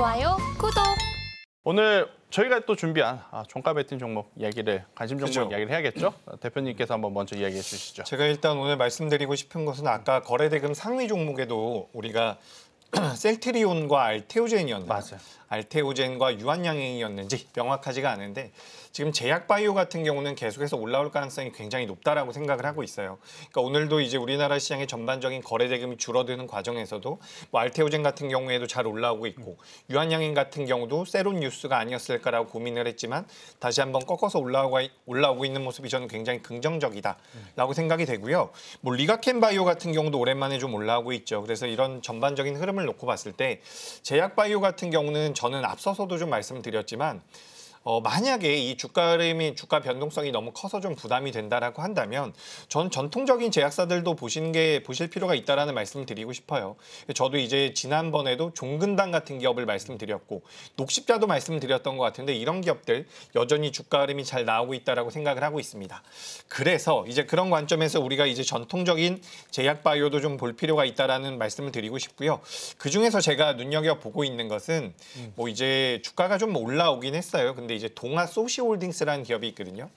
좋아요, 구독. 오늘 저희가 또 준비한 아, 종가 베팅 종목 이야기를 관심 종목 그죠. 이야기를 해야겠죠? 어, 대표님께서 한번 먼저 이야기해 주시죠. 제가 일단 오늘 말씀드리고 싶은 것은 아까 거래대금 상위 종목에도 우리가 셀트리온과 알테오젠이었나 맞아요. 알테오젠과 유한양행이었는지 명확하지가 않은데 지금 제약바이오 같은 경우는 계속해서 올라올 가능성이 굉장히 높다라고 생각을 하고 있어요. 그러니까 오늘도 이제 우리나라 시장의 전반적인 거래 대금이 줄어드는 과정에서도 뭐 알테오젠 같은 경우에도 잘 올라오고 있고 유한양행 같은 경우도 sell on news가 아니었을까라고 고민을 했지만 다시 한번 꺾어서 올라오고 올라오고 있는 모습이 저는 굉장히 긍정적이다라고 생각이 되고요. 뭐 리가켐바이오 같은 경우도 오랜만에 좀 올라오고 있죠. 그래서 이런 전반적인 흐름을 놓고 봤을 때 제약바이오 같은 경우는 저는 앞서서도 좀 말씀드렸지만 어, 만약에 이 주가 흐름이 주가 변동성이 너무 커서 좀 부담이 된다라고 한다면 전 전통적인 제약사들도 보시는 게 보실 필요가 있다라는 말씀을 드리고 싶어요. 저도 이제 지난번에도 종근당 같은 기업을 말씀드렸고 녹십자도 말씀드렸던 것 같은데 이런 기업들 여전히 주가 흐름이 잘 나오고 있다라고 생각을 하고 있습니다. 그래서 이제 그런 관점에서 우리가 이제 전통적인 제약 바이오도 좀 볼 필요가 있다라는 말씀을 드리고 싶고요. 그 중에서 제가 눈여겨 보고 있는 것은 뭐 이제 주가가 좀 올라오긴 했어요. 근데 이제 동아 소시홀딩스라는 기업이 있거든요.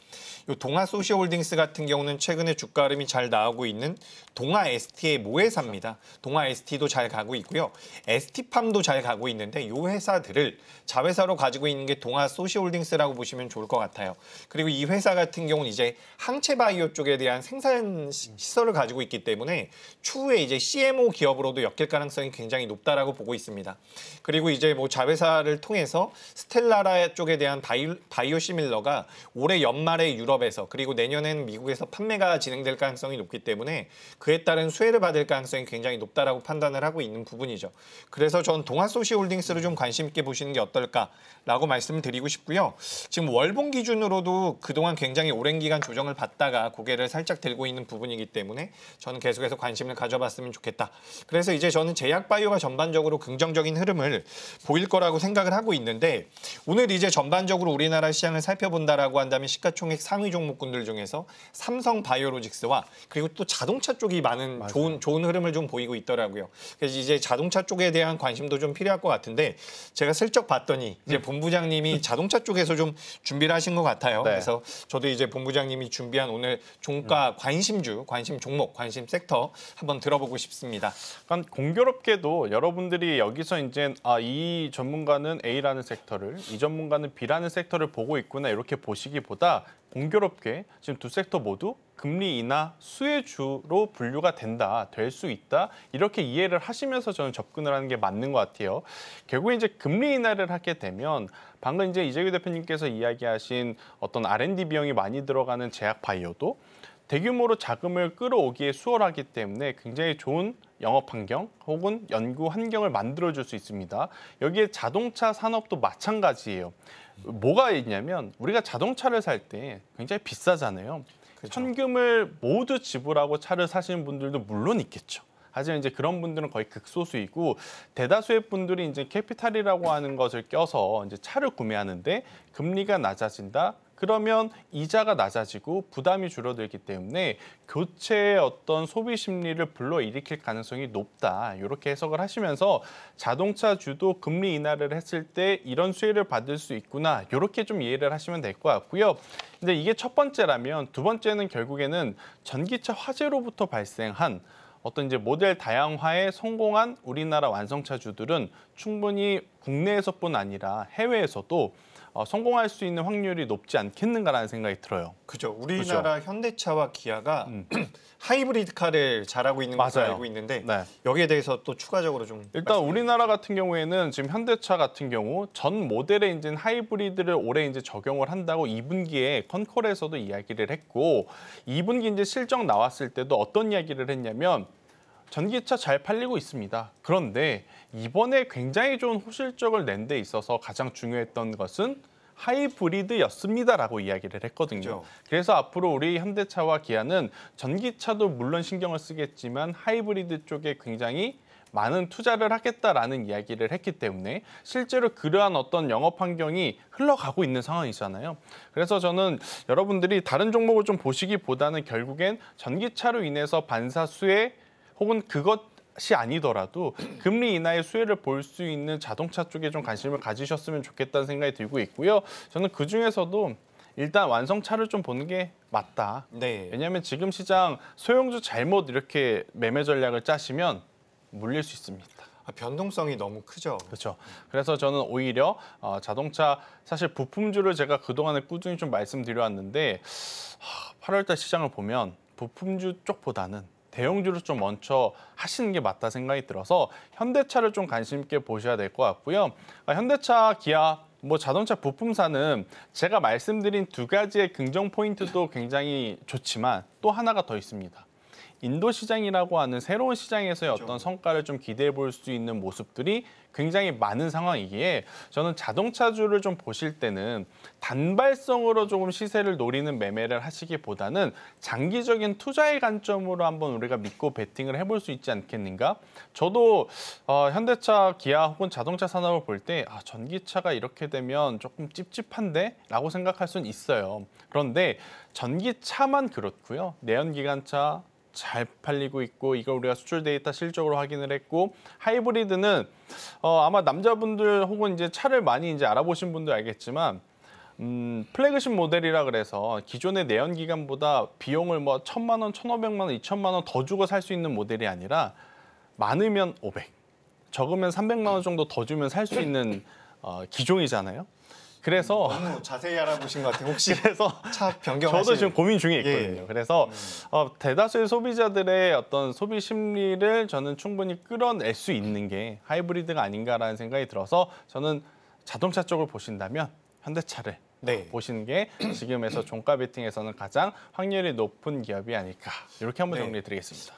이 동아 소시홀딩스 같은 경우는 최근에 주가 흐름이 잘 나오고 있는 동아 ST의 모회사입니다. 동아 ST도 잘 가고 있고요. ST팜도 잘 가고 있는데 이 회사들을 자회사로 가지고 있는 게 동아 소시홀딩스라고 보시면 좋을 것 같아요. 그리고 이 회사 같은 경우는 이제 항체 바이오 쪽에 대한 생산 시- 시설을 가지고 있기 때문에 추후에 이제 CMO 기업으로도 엮일 가능성이 굉장히 높다라고 보고 있습니다. 그리고 이제 뭐 자회사를 통해서 스텔라라 쪽에 대한 바이오, 바이오 시밀러가 올해 연말에 유럽에서 그리고 내년에는 미국에서 판매가 진행될 가능성이 높기 때문에 그에 따른 수혜를 받을 가능성이 굉장히 높다라고 판단을 하고 있는 부분이죠. 그래서 전 동아소시홀딩스를 좀 관심 있게 보시는 게 어떨까라고 말씀을 드리고 싶고요. 지금 월봉 기준으로도 그동안 굉장히 오랜 기간 조정을 받다가 고개를 살짝 들고 있는 부분이기 때문에 저는 계속해서 관심을 가져봤으면 좋겠다. 그래서 이제 저는 제약바이오가 전반적으로 긍정적인 흐름을 보일 거라고 생각을 하고 있는데 오늘 이제 전반적으로 우리나라 시장을 살펴본다라고 한다면 시가총액 상위 종목군들 중에서 삼성 바이오로직스와 그리고 또 자동차 쪽이 많은 좋은 좋은 흐름을 좀 보이고 있더라고요. 그래서 이제 자동차 쪽에 대한 관심도 좀 필요할 것 같은데 제가 슬쩍 봤더니 이제 본부장님이 자동차 쪽에서 좀 준비를 하신 것 같아요. 네. 그래서 저도 이제 본부장님이 준비한 오늘 종가 관심주, 관심 종목, 관심 섹터 한번 들어보고 싶습니다. 약간 공교롭게도 여러분들이 여기서 이제 아, 이 전문가는 A라는 섹터를, 이 전문가는 B라 는 섹터를 보고 있구나 이렇게 보시기보다 공교롭게 지금 두 섹터 모두 금리 인하 수혜주로 분류가 된다, 될 수 있다 이렇게 이해를 하시면서 저는 접근을 하는 게 맞는 것 같아요. 결국에 이제 금리 인하를 하게 되면 방금 이제 이재규 대표님께서 이야기하신 어떤 R&D 비용이 많이 들어가는 제약 바이오도 대규모로 자금을 끌어오기에 수월하기 때문에 굉장히 좋은 영업 환경 혹은 연구 환경을 만들어 줄 수 있습니다. 여기에 자동차 산업도 마찬가지예요. 뭐가 있냐면 우리가 자동차를 살 때 굉장히 비싸잖아요. 그렇죠. 현금을 모두 지불하고 차를 사시는 분들도 물론 있겠죠. 하지만 이제 그런 분들은 거의 극소수이고 대다수의 분들이 이제 캐피탈이라고 하는 것을 껴서 이제 차를 구매하는데 금리가 낮아진다. 그러면 이자가 낮아지고 부담이 줄어들기 때문에 교체의 어떤 소비 심리를 불러일으킬 가능성이 높다. 이렇게 해석을 하시면서 자동차 주도 금리 인하를 했을 때 이런 수혜를 받을 수 있구나. 이렇게 좀 이해를 하시면 될 것 같고요. 근데 이게 첫 번째라면 두 번째는 결국에는 전기차 화재로부터 발생한 어떤 이제 모델 다양화에 성공한 우리나라 완성차주들은 충분히 국내에서뿐 아니라 해외에서도 어, 성공할 수 있는 확률이 높지 않겠는가라는 생각이 들어요. 그죠. 우리나라 현대차와 기아가 하이브리드 카를 잘하고 있는 것으로 음. 맞아요. 알고 있는데 네. 여기에 대해서 또 추가적으로 좀 일단 우리나라 같은 경우에는 지금 현대차 같은 경우 전 모델에 이제 하이브리드를 올해 이제 적용을 한다고 2분기에 컨콜에서도 이야기를 했고 2분기 이제 실적 나왔을 때도 어떤 이야기를 했냐면 전기차 잘 팔리고 있습니다. 그런데 이번에 굉장히 좋은 호실적을 낸 데 있어서 가장 중요했던 것은 하이브리드였습니다라고 이야기를 했거든요. 그죠. 그래서 앞으로 우리 현대차와 기아는 전기차도 물론 신경을 쓰겠지만 하이브리드 쪽에 굉장히 많은 투자를 하겠다라는 이야기를 했기 때문에 실제로 그러한 어떤 영업 환경이 흘러가고 있는 상황이잖아요. 그래서 저는 여러분들이 다른 종목을 좀 보시기보다는 결국엔 전기차로 인해서 반사수혜 혹은 그것 것이 아니더라도 금리 인하의 수혜를 볼 수 있는 자동차 쪽에 좀 관심을 가지셨으면 좋겠다는 생각이 들고 있고요. 저는 그 중에서도 일단 완성차를 좀 보는 게 맞다. 네. 왜냐하면 지금 시장 소형주 잘못 이렇게 매매 전략을 짜시면 물릴 수 있습니다. 아, 변동성이 너무 크죠. 그렇죠. 그래서 저는 오히려 어, 자동차 사실 부품주를 제가 그동안에 꾸준히 좀 말씀드려 왔는데 8월달 시장을 보면 부품주 쪽보다는 대형주를 좀 먼저 하시는 게 맞다 생각이 들어서 현대차를 좀 관심 있게 보셔야 될 것 같고요. 아, 현대차, 기아, 뭐 자동차 부품사는 제가 말씀드린 두 가지의 긍정 포인트도 굉장히 좋지만 또 하나가 더 있습니다. 인도 시장이라고 하는 새로운 시장에서의 어떤 성과를 좀 기대해 볼 수 있는 모습들이 굉장히 많은 상황이기에 저는 자동차주를 좀 보실 때는 단발성으로 조금 시세를 노리는 매매를 하시기보다는 장기적인 투자의 관점으로 한번 우리가 믿고 베팅을 해볼 수 있지 않겠는가? 저도 어, 현대차, 기아 혹은 자동차 산업을 볼 때 아, 전기차가 이렇게 되면 조금 찝찝한데 라고 생각할 수는 있어요. 그런데 전기차만 그렇고요. 내연기관차 잘 팔리고 있고 이걸 우리가 수출 데이터 실적으로 확인을 했고 하이브리드는 어, 아마 남자분들 혹은 이제 차를 많이 이제 알아보신 분들 알겠지만 음, 플래그십 모델이라 그래서 기존의 내연 기관보다 비용을 뭐 천만 원, 천오백만 원, 이천만 원 더 주고 살 수 있는 모델이 아니라 많으면 500, 적으면 300만 원 정도 더 주면 살 수 있는 어, 기종이잖아요. 그래서 너무 자세히 알아보신 것 같아요. 혹시 그래서 차 변경하실 저도 지금 고민 중에 예. 있거든요. 그래서 어, 대다수의 소비자들의 어떤 소비 심리를 저는 충분히 끌어낼 수 있는 게 하이브리드가 아닌가라는 생각이 들어서 저는 자동차 쪽을 보신다면 현대차를 네. 보시는 게 지금에서 종가 베팅에서는 가장 확률이 높은 기업이 아닐까 이렇게 한번 네. 정리해 드리겠습니다.